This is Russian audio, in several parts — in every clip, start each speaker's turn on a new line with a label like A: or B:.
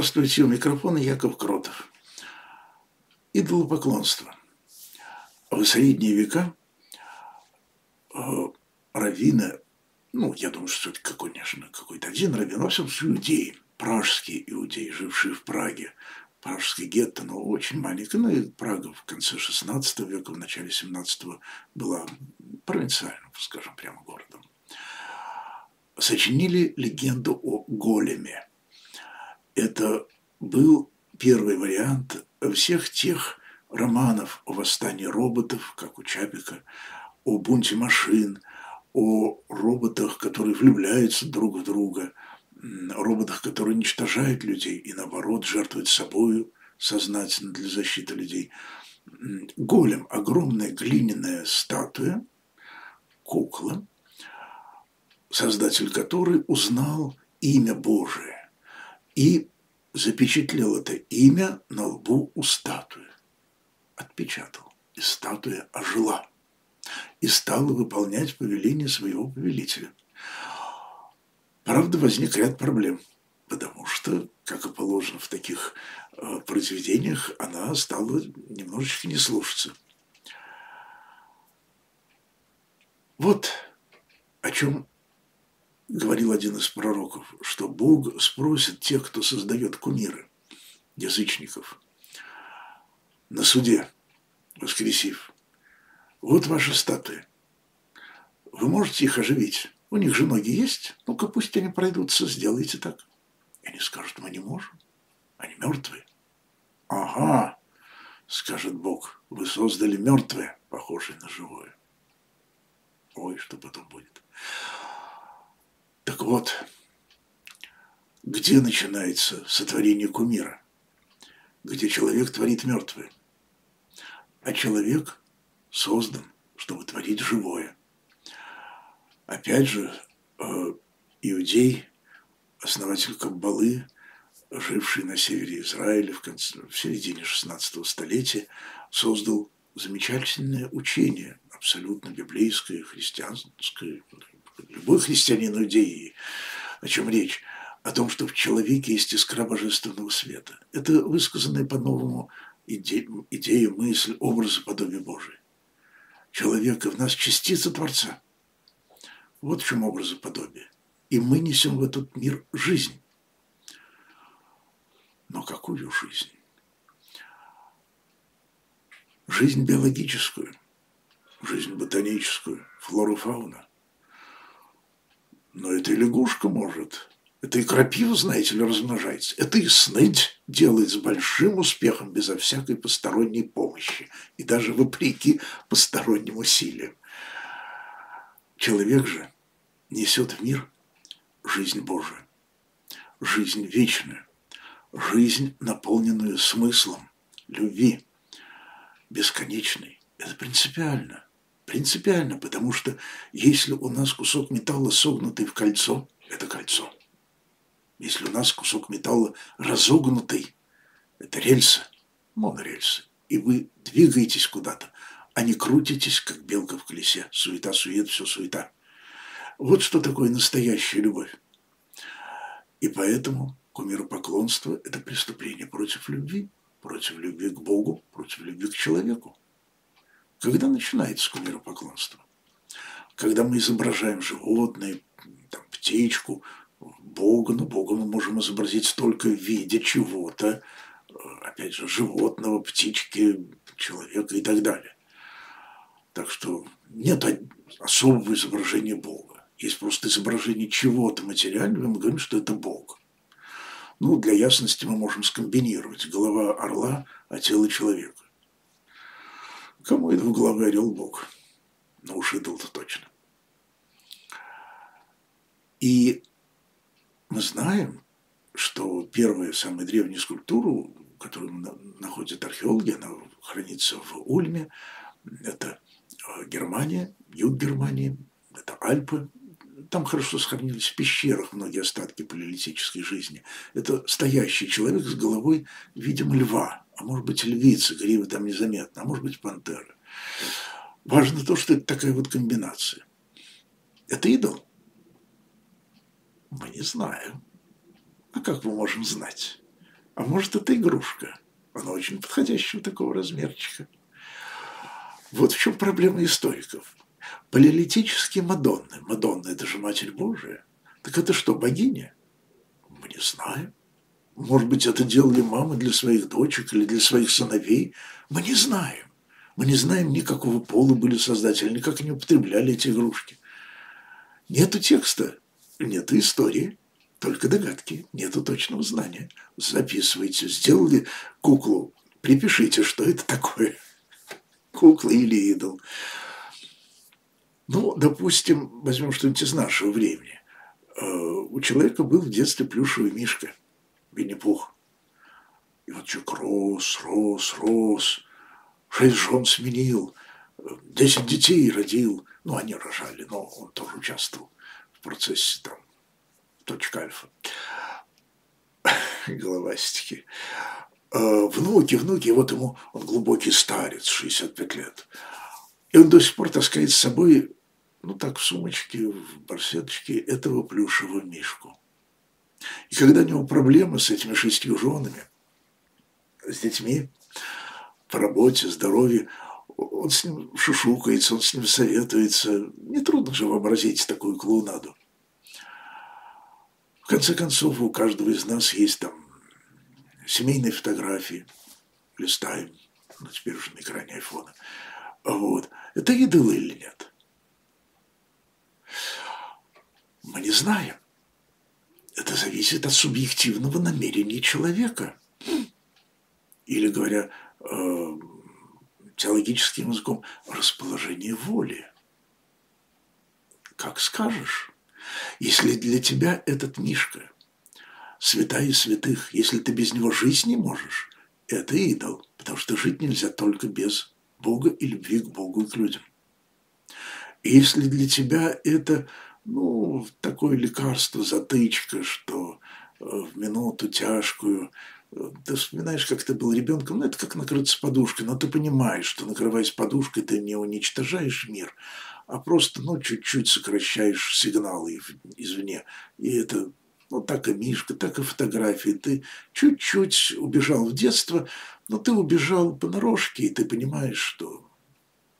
A: Здравствуйте, у микрофона Яков Кротов. Идолопоклонство. В средние века э, раввины, ну, я думаю, что это, конечно, какой-то один раввин, во всем случае, иудеи, пражские иудеи, жившие в Праге, пражский гетто, но очень маленький, ну и Прага в конце XVI века, в начале XVII была провинциальным, скажем, прямо городом, сочинили легенду о големе – это был первый вариант всех тех романов о восстании роботов, как у Чапика, о бунте машин, о роботах, которые влюбляются друг в друга, роботах, которые уничтожают людей и, наоборот, жертвуют собою сознательно для защиты людей. Голем – огромная глиняная статуя, кукла, создатель которой узнал имя Божие и запечатлел это имя на лбу у статуи. Отпечатал. И статуя ожила. И стала выполнять повеление своего повелителя. Правда, возник ряд проблем, потому что, как и положено в таких э, произведениях, она стала немножечко не слушаться. Вот о чем говорил один из пророков, что Бог спросит тех, кто создает кумиры, язычников, на суде, воскресив. Вот ваши статуи. Вы можете их оживить. У них же ноги есть. Ну-ка, пусть они пройдутся, сделайте так. И они скажут, мы не можем. Они мертвые. Ага, скажет Бог, вы создали мертвое, похожее на живое. Ой, что потом будет. Вот, где начинается сотворение кумира? Где человек творит мертвое. А человек создан, чтобы творить живое. Опять же, э, иудей, основатель Каббалы, живший на севере Израиля в, конце, в середине 16 столетия, создал замечательное учение, абсолютно библейское, христианское, любой христианин иудеи, о чем речь, о том, что в человеке есть искра божественного света. Это высказанная по-новому идея, идея, мысль, образ и подобие Божие. Человека в нас частица Творца. Вот в чем образ и подобие. И мы несем в этот мир жизнь. Но какую жизнь? Жизнь биологическую, жизнь ботаническую, флору, фауна. Но это и лягушка может. Это и крапива, знаете ли, размножается. Это и сныть делает с большим успехом, безо всякой посторонней помощи. И даже вопреки посторонним усилиям. Человек же несет в мир жизнь Божию, жизнь вечную, жизнь, наполненную смыслом, любви, бесконечной. Это принципиально – Принципиально, потому что если у нас кусок металла согнутый в кольцо, это кольцо. Если у нас кусок металла разогнутый, это рельсы, монорельсы. И вы двигаетесь куда-то, а не крутитесь, как белка в колесе. Суета-сует, все суета. Вот что такое настоящая любовь. И поэтому кумиропоклонство – это преступление против любви, против любви к Богу, против любви к человеку. Когда начинается кумиропоклонство? Когда мы изображаем животное, там, птичку, Бога, но Бога мы можем изобразить только в виде чего-то, опять же, животного, птички, человека и так далее. Так что нет особого изображения Бога. Есть просто изображение чего-то материального, и мы говорим, что это Бог. Ну, для ясности мы можем скомбинировать голова орла, а тело человека. Кому это в голове орел Бог? Ну уж идол-то точно. И мы знаем, что первая, самая древняя скульптура, которую находят археологи, она хранится в Ульме, это э, Германия, юг Германии, это Альпы. Там хорошо сохранились в пещерах многие остатки палеолитической жизни. Это стоящий человек с головой, видимо, льва а может быть львица, грива там незаметна, а может быть пантера. Важно то, что это такая вот комбинация. Это идол? Мы не знаем. А как мы можем знать? А может, это игрушка. Она очень подходящего такого размерчика. Вот в чем проблема историков. Палеолитические Мадонны. Мадонна – это же Матерь Божия. Так это что, богиня? Мы не знаем. Может быть, это делали мамы для своих дочек или для своих сыновей. Мы не знаем. Мы не знаем, ни какого пола были создатели, ни как они употребляли эти игрушки. Нету текста, нету истории, только догадки, нету точного знания. Записывайте, сделали куклу, припишите, что это такое. Кукла или идол. Ну, допустим, возьмем что-нибудь из нашего времени. Э, у человека был в детстве плюшевый мишка, Винни-Пух. И вот человек рос, рос, рос, шесть жен сменил, десять детей родил. Ну, они рожали, но он тоже участвовал в процессе там точка альфа. Головастики. Э, внуки, внуки, вот ему, он глубокий старец, 65 лет. И он до сих пор таскает с собой, ну так, в сумочке, в барсеточке этого плюшевого мишку. И когда у него проблемы с этими шестью женами, с детьми, по работе, здоровье, он с ним шушукается, он с ним советуется. Нетрудно же вообразить такую клоунаду. В конце концов, у каждого из нас есть там семейные фотографии. Листаем, ну, теперь уже на экране айфона. Вот. Это идолы или нет? Мы не знаем. Это зависит от субъективного намерения человека. Или, говоря э, теологическим языком, расположение воли. Как скажешь. Если для тебя этот Мишка святая святых, если ты без него жить не можешь, это идол, потому что жить нельзя только без Бога и любви к Богу и к людям. Если для тебя это, ну, такое лекарство, затычка, что э, в минуту тяжкую ты вспоминаешь, как ты был ребенком, ну, это как накрыться подушкой, но ты понимаешь, что накрываясь подушкой, ты не уничтожаешь мир, а просто, ну, чуть-чуть сокращаешь сигналы извне. И это, ну, так и Мишка, так и фотографии. Ты чуть-чуть убежал в детство, но ты убежал понарошке, и ты понимаешь, что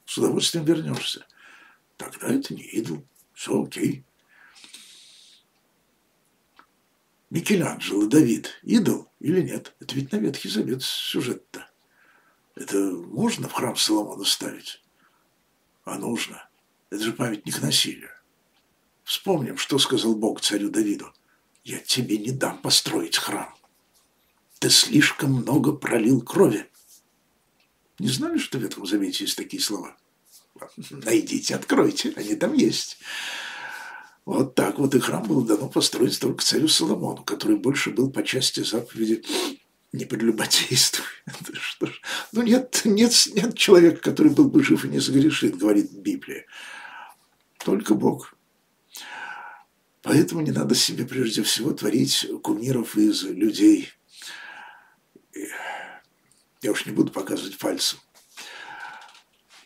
A: с удовольствием вернешься. Тогда это не идол, окей. Микеланджело, Давид, идол или нет? Это ведь на Ветхий Завет сюжет-то. Это можно в храм Соломона ставить? А нужно. Это же памятник насилия. Вспомним, что сказал Бог царю Давиду. «Я тебе не дам построить храм. Ты слишком много пролил крови». Не знали, что в Ветхом Завете есть такие слова? Найдите, откройте, они там есть. Вот так вот и храм был дано построить только царю Соломону, который больше был по части заповеди не прелюбодействуй. Что ж, ну нет, нет, нет человека, который был бы жив и не согрешит, говорит Библия. Только Бог. Поэтому не надо себе прежде всего творить кумиров из людей. Я уж не буду показывать пальцем.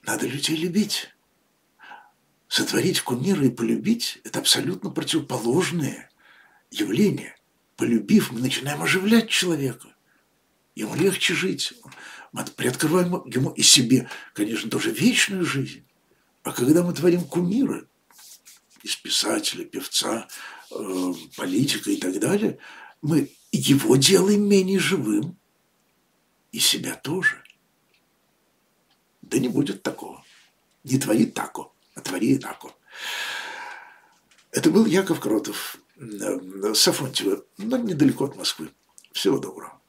A: Надо людей любить. Сотворить кумира и полюбить – это абсолютно противоположные явления. Полюбив, мы начинаем оживлять человека. Ему легче жить. Мы приоткрываем ему и себе, конечно, тоже вечную жизнь. А когда мы творим кумира из писателя, певца, э, политика и так далее, мы его делаем менее живым. И себя тоже. Да не будет такого. Не твори тако а твори инако. Это был Яков Кротов, э, Сафонтьева, но недалеко от Москвы. Всего доброго.